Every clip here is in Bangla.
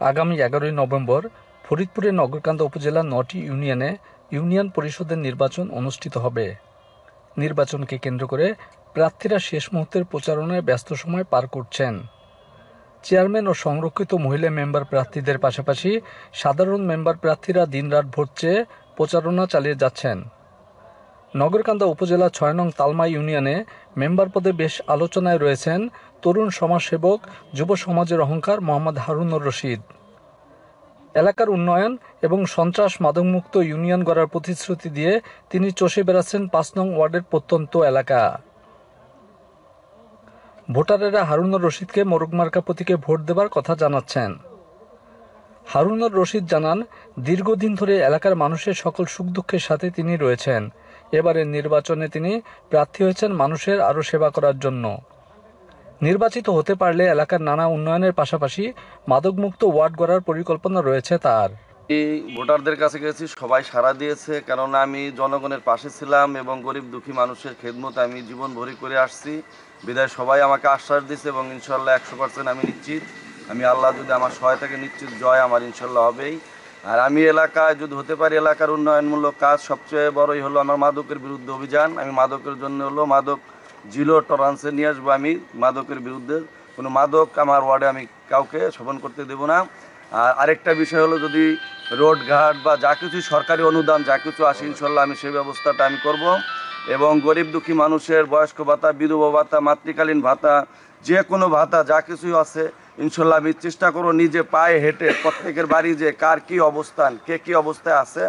আগামী এগারোই নভেম্বর ফরিদপুরের নগরকান্দা উপজেলার নটি ইউনিয়নে ইউনিয়ন পরিষদের নির্বাচন অনুষ্ঠিত হবে। নির্বাচনকে কেন্দ্র করে প্রার্থীরা শেষ মুহূর্তের প্রচারণায় ব্যস্ত সময় পার করছেন। চেয়ারম্যান ও সংরক্ষিত মহিলা মেম্বার প্রার্থীদের পাশাপাশি সাধারণ মেম্বার প্রার্থীরা দিনরাত ভোট চেয়ে প্রচারণা চালিয়ে যাচ্ছেন। নগরকান্দা উপজেলা ছয় নং তালমা ইউনিয়নে মেম্বার পদে বেশ আলোচনায় রয়েছেন তরুণ সমাজসেবক, যুব সমাজের অহংকার মোহাম্মদ হারুনুর রশিদ। এলাকার উন্নয়ন এবং সন্ত্রাস মাদকমুক্ত ইউনিয়ন গড়ার প্রতিশ্রুতি দিয়ে তিনি চষে বেড়াচ্ছেন পাঁচ নং ওয়ার্ডের প্রত্যন্ত এলাকা। ভোটারেরা হারুনুর রশিদকে মোরগ মার্কা প্রতীকে ভোট দেবার কথা জানাচ্ছেন। হারুনুর রশিদ জানান, দীর্ঘদিন ধরে এলাকার মানুষের সকল সুখ দুঃখের সাথে তিনি রয়েছেন। এবারের নির্বাচনে তিনি প্রার্থী হয়েছেন মানুষের আরও সেবা করার জন্য। নির্বাচিত হতে পারলে এলাকার নানা উন্নয়নের পাশাপাশি মাদকমুক্ত ওয়ার্ড গড়ার পরিকল্পনা রয়েছে তার। এই ভোটারদের কাছে গেছি, সবাই সাড়া দিয়েছে, কেননা আমি জনগণের পাশে ছিলাম এবং গরিব দুঃখী মানুষের খেদমত আমি জীবন ভরি করে আসছি। বিদায় সবাই আমাকে আশ্বাস দিয়েছে এবং ইনশাল্লাহ একশো পার্সেন্ট আমি নিশ্চিত। আমি আল্লাহ যদি আমার সহায়তাকে নিশ্চিত, জয় আমার ইনশাল্লাহ হবেই। আর আমি এলাকায় যদি হতে পারি এলাকার উন্নয়নমূলক কাজ, সবচেয়ে বড়ই হলো আমার মাদকের বিরুদ্ধে অভিযান। আমি মাদকের জন্য হলো মাদক জিলো টলারেন্সে নিয়ে আসব আমি। মাদকের বিরুদ্ধে কোনো মাদক আমার ওয়ার্ডে আমি কাউকে শোভন করতে দেব না। আর আরেকটা বিষয় হলো যদি রোড ঘাট বা যা কিছু সরকারি অনুদান, যা কিছু আসে, ইনশাল্লাহ আমি সেই ব্যবস্থাটা আমি করব। এবং গরিব দুঃখী মানুষের বয়স্ক ভাতা, বিধবা ভাতা, মাতৃকালীন ভাতা, যে কোনো ভাতা, যা কিছুই আছে, ইনশাল্লাহ আমি চেষ্টা করব নিজে পায়ে হেঁটে প্রত্যেকের বাড়ি যে কার কি অবস্থান, কে কি অবস্থায় আছে,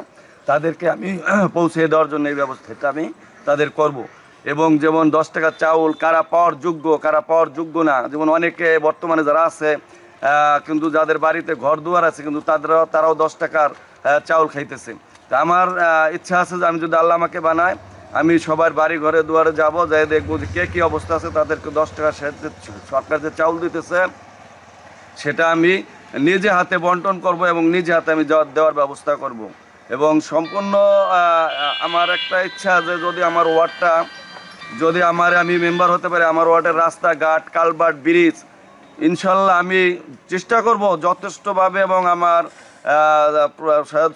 তাদেরকে আমি পৌঁছে দেওয়ার জন্য এই ব্যবস্থাটা আমি তাদের করব। এবং যেমন দশ টাকা চাউল, কারা পাওয়ার যোগ্য, কারা পাওয়ার যোগ্য না, যেমন অনেকে বর্তমানে যারা আছে কিন্তু যাদের বাড়িতে ঘর দুয়ার আছে, কিন্তু তাদেরও, তারাও দশ টাকার চাউল খাইতেছে। তা আমার ইচ্ছা আছে যে আমি যদি আল্লাহ আমাকে বানায় আমি সবার বাড়ি ঘরে দুয়ারে যাব, যাই দেখব যে কে কী অবস্থা আছে, তাদেরকে দশ টাকা সরকার যে চাউল দিতেছে, সেটা আমি নিজে হাতে বন্টন করব এবং নিজে হাতে আমি দেওয়ার ব্যবস্থা করব। এবং সম্পূর্ণ আমার একটা ইচ্ছা যে যদি আমার ওয়ার্ডটা যদি আমার আমি মেম্বার হতে পারি, আমার ওয়ার্ডের রাস্তাঘাট, কালভার্ট, ব্রিজ, ইনশাল্লাহ আমি চেষ্টা করব যথেষ্টভাবে এবং আমার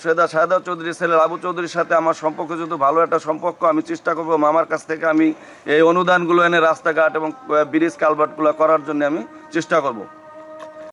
সৈয়দা সায়দা চৌধুরী, ছেলে আবু চৌধুরীর সাথে আমার সম্পর্ক, যেহেতু ভালো একটা সম্পর্ক, আমি চেষ্টা করব মামার কাছ থেকে আমি এই অনুদানগুলো এনে রাস্তাঘাট এবং ব্রিজ, কালভার্টগুলো করার জন্য আমি চেষ্টা করব।